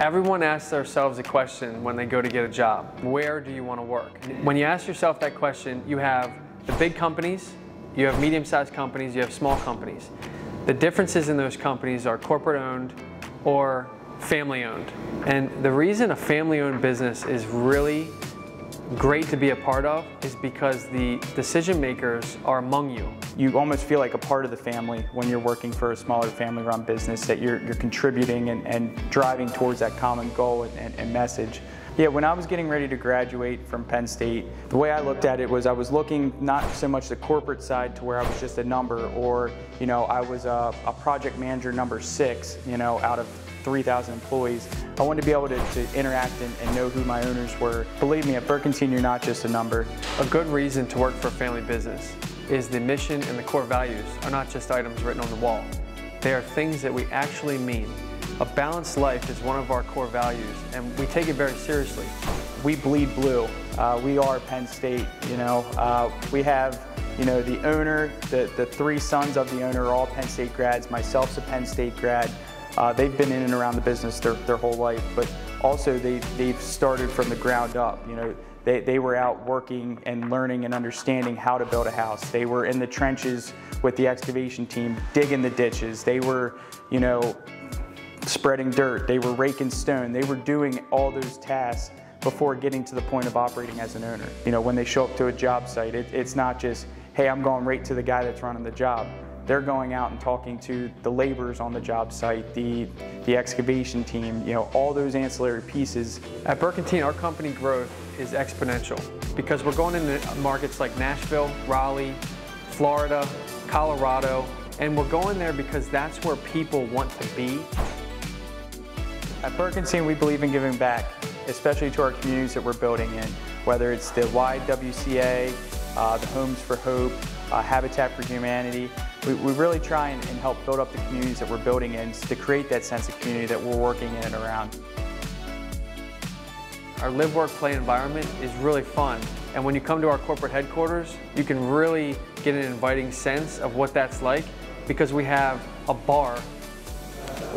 Everyone asks themselves a question when they go to get a job. Where do you want to work? When you ask yourself that question, you have the big companies, you have medium-sized companies, you have small companies. The differences in those companies are corporate owned or family owned. And the reason a family owned business is really great to be a part of is because the decision makers are among you. You almost feel like a part of the family when you're working for a smaller family run business that you're, you're contributing and, and driving towards that common goal and, and, and message. Yeah, when I was getting ready to graduate from Penn State, the way I looked at it was I was looking not so much the corporate side to where I was just a number or, you know, I was a, a project manager number six, you know, out of 3,000 employees. I wanted to be able to, to interact and, and, know who my owners were. Believe me, at Burkentine, you're not just a number. A good reason to work for a family business is the mission and the core values are not just items written on the wall. They are things that we actually mean. A balanced life is one of our core values, and we take it very seriously. We bleed blue. Uh, we are Penn State, you know. Uh, we have you know, the owner, the, the three sons of the owner are all Penn State grads. Myself's a Penn State grad. Uh, they've been in and around the business their, their whole life, but also they, they've started from the ground up. You know, they, they were out working and learning and understanding how to build a house. They were in the trenches with the excavation team, digging the ditches. They were, you know, spreading dirt. They were raking stone. They were doing all those tasks before getting to the point of operating as an owner. You know, when they show up to a job site, it, it's not just, hey, I'm going right to the guy that's running the job. They're going out and talking to the laborers on the job site, the, the excavation team, you know, all those ancillary pieces. At Burkentine, our company growth is exponential because we're going into markets like Nashville, Raleigh, Florida, Colorado, and we're going there because that's where people want to be. At Burkentine, we believe in giving back, especially to our communities that we're building in, whether it's the YWCA, uh, the Homes for Hope, uh, Habitat for Humanity. We, we really try and, and, help build up the communities that we're building in to create that sense of community that we're working in and around. Our live, work, play environment is really fun. And when you come to our corporate headquarters, you can really get an inviting sense of what that's like because we have a bar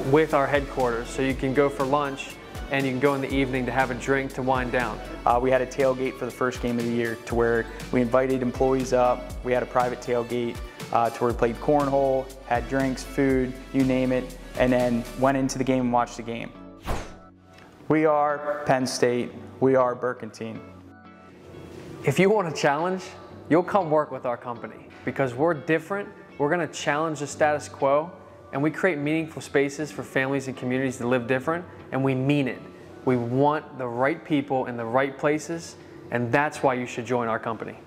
with our headquarters. So you can go for lunch and you can go in the evening to have a drink to wind down. Uh, we had a tailgate for the first game of the year to where we invited employees up. We had a private tailgate uh, to where we played cornhole, had drinks, food, you name it, and then went into the game and watched the game. We are Penn State. We are Burkentine. If you want a challenge, you'll come work with our company because we're different. We're going to challenge the status quo and we create meaningful spaces for families and communities to live different, and we mean it. We want the right people in the right places, and that's why you should join our company.